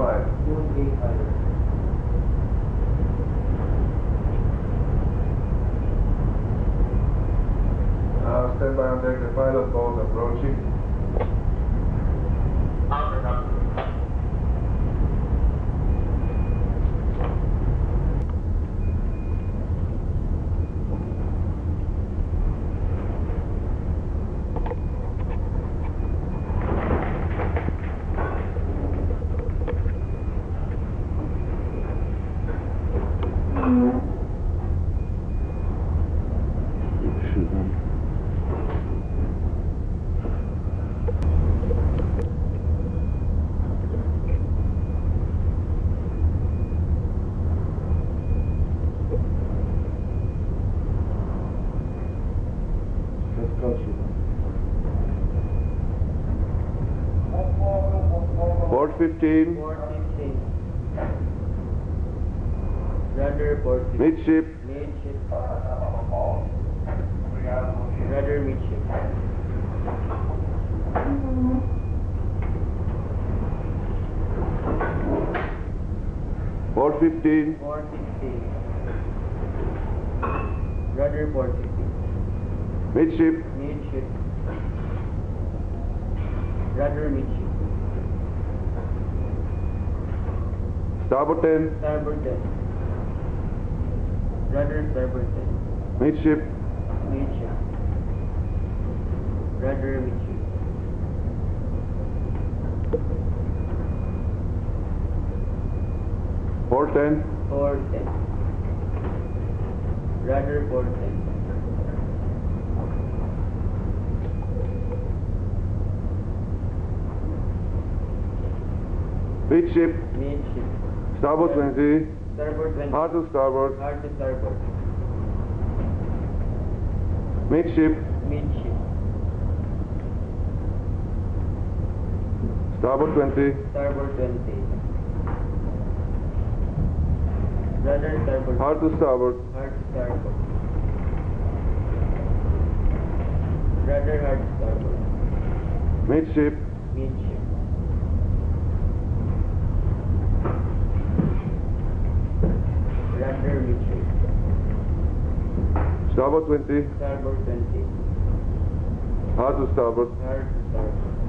235. 235. Uh, stand by on deck, the pilot boat approaching. Port 15, 416. Rudder 416. midship, Midship. Rudder midship. port 15, 416. Rudder 416. Midship, Midship. Rudder midship. starboard 10, Starboard 10. Rudder starboard 10. midship, Midship. Rudder midship. port 10, 410. Rudder 410. midship, Midship. starboard 20, Starboard 20. hard to starboard, Hard to starboard. midship, Midship. starboard 20, Starboard 20. Rudder starboard. hard to starboard, Hard to starboard. Rudder hard to starboard. midship, Midship. Rudder midship. Starboard 20, Starboard 20. hard to starboard, Hard to starboard.